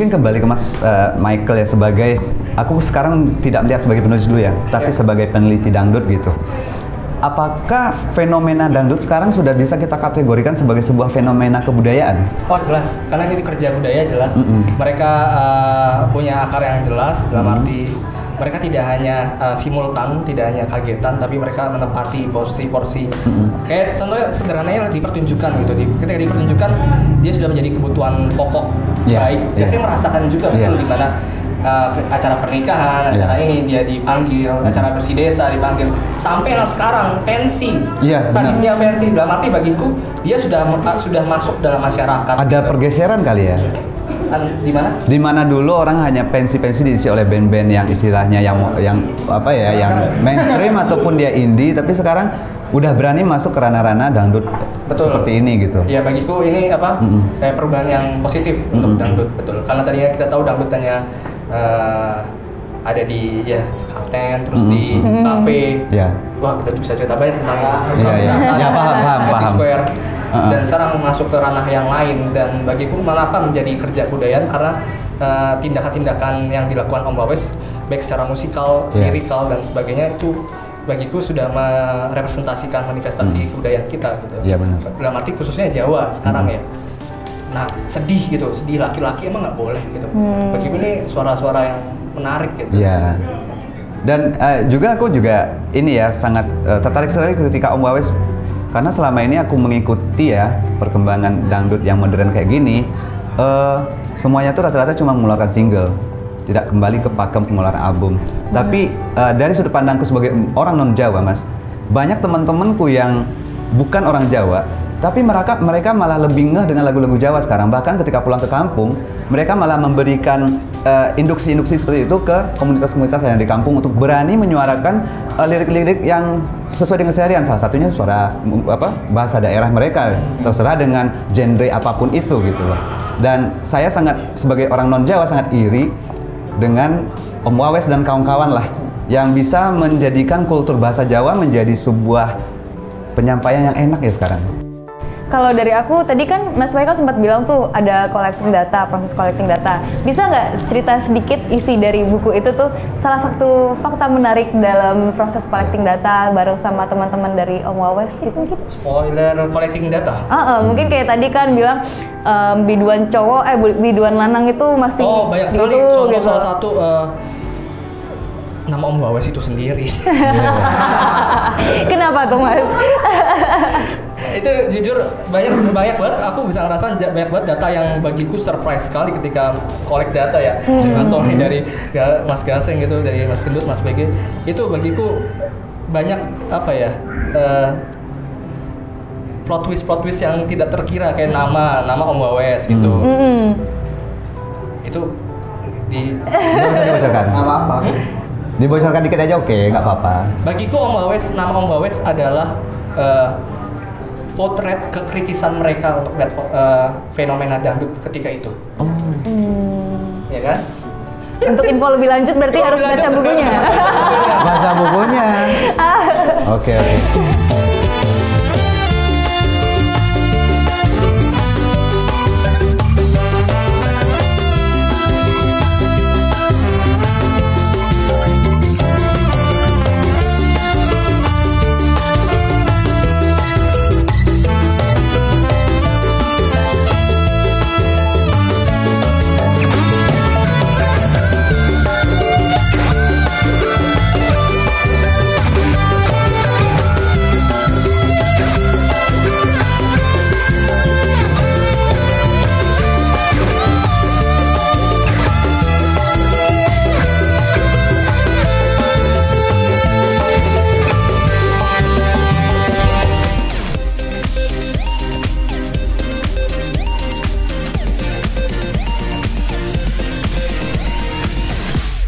mungkin kembali ke Mas uh, Michael ya sebagai aku sekarang tidak melihat sebagai penulis dulu ya, tapi Ya. sebagai peneliti dangdut gitu. Apakah fenomena dangdut sekarang sudah bisa kita kategorikan sebagai sebuah fenomena kebudayaan? Oh jelas, karena ini kerja budaya jelas. Mm-mm. Mereka uh, punya akar yang jelas dalam Mm. arti mereka tidak hanya uh, simultan, tidak hanya kagetan, tapi mereka menempati porsi-porsi. Mm-mm. Kayak contohnya sederhananya di pertunjukan gitu. Di, ketika di pertunjukan dia sudah menjadi kebutuhan pokok Iya, baik. iya. Saya merasakan juga Iya. betul di mana uh, acara pernikahan, acara Iya. ini dia dipanggil, acara bersih desa dipanggil, sampai yang sekarang pensi. Iya, benar. Tradisinya pensi dalam arti bagiku dia sudah uh, sudah masuk dalam masyarakat. Ada pergeseran kali ya? Di mana? Di mana dulu orang hanya pensi-pensi diisi oleh band-band yang istilahnya yang yang apa ya, yang mainstream ataupun dia indie, tapi sekarang udah berani masuk ke ranah-ranah dangdut Betul. seperti ini gitu. Ya bagiku ini apa Mm-mm. kayak perubahan yang positif Mm-mm. untuk dangdut betul. Karena tadinya kita tahu dangdut hanya eh, ada di ya kapten terus di Mm-mm. kafe. Ya. Wah udah bisa cerita banyak tentang itu. Iya, iya. Ya, paham, paham, paham. Square. Uh-uh. Dan sekarang masuk ke ranah yang lain dan bagiku kenapa menjadi kerja budayaan karena eh, tindakan-tindakan yang dilakukan Om Wawes baik secara musikal, Iya. lirikal dan sebagainya itu bagiku sudah merepresentasikan manifestasi kebudayaan kita gitu. Iya, benar. Dalam arti khususnya Jawa sekarang Hmm. ya. Nah sedih gitu, sedih laki-laki emang nggak boleh gitu. Hmm. Bagiku ini suara-suara yang menarik gitu. Iya. Dan eh, juga aku juga ini ya sangat eh, tertarik sekali ketika Om Wawes karena selama ini aku mengikuti ya perkembangan dangdut yang modern kayak gini, eh, semuanya tuh rata-rata cuma mengeluarkan single, tidak kembali ke pakem pengeluaran album. Tapi eh, dari sudut pandangku sebagai orang non Jawa, Mas, banyak teman-temanku yang bukan orang Jawa, tapi mereka mereka malah lebih ngeh dengan lagu-lagu Jawa sekarang. Bahkan ketika pulang ke kampung, mereka malah memberikan eh, induksi-induksi seperti itu ke komunitas-komunitas yang di kampung untuk berani menyuarakan eh, lirik-lirik yang sesuai dengan keseharian. Salah satunya suara mm, apa bahasa daerah mereka, terserah dengan genre apa pun itu gitu loh. Dan saya sangat sebagai orang non Jawa sangat iri dengan Om Wawes dan kawan-kawan lah yang bisa menjadikan kultur bahasa Jawa menjadi sebuah penyampaian yang enak ya sekarang. Kalau dari aku tadi kan Mas Michael sempat bilang tuh ada collecting data, proses collecting data. Bisa nggak cerita sedikit isi dari buku itu tuh salah satu fakta menarik dalam proses collecting data bareng sama teman-teman dari Om Wawes gitu mungkin? Spoiler collecting data. Ah, ah, mungkin kayak tadi kan bilang em, biduan cowok, eh biduan lanang itu masih Oh banyak sekali. gitu, Contoh gitu. salah satu eh, nama Om Wawes itu sendiri. Kenapa tuh Mas? itu jujur banyak banyak banget aku bisa ngerasain ja- banyak banget data yang bagiku surprise sekali ketika collect data ya Mas Tony dari Mas Gaseng gitu dari Mas Gendut Mas BG itu bagiku banyak apa ya eh, plot twist plot twist yang tidak terkira kayak nama nama Om Wawes gitu Hmm. Mm-mm. itu di Bisa dibocorkan? Dibocorkan dikit aja oke, nggak apa-apa. Bagiku Om Wawes, nama Om Wawes adalah eh, potret kekritisan mereka untuk melihat eh, fenomena dangdut ketika itu. Oh. Hmm. Ya kan? Untuk info lebih lanjut berarti harus baca bukunya. Baca bukunya. Oke oke.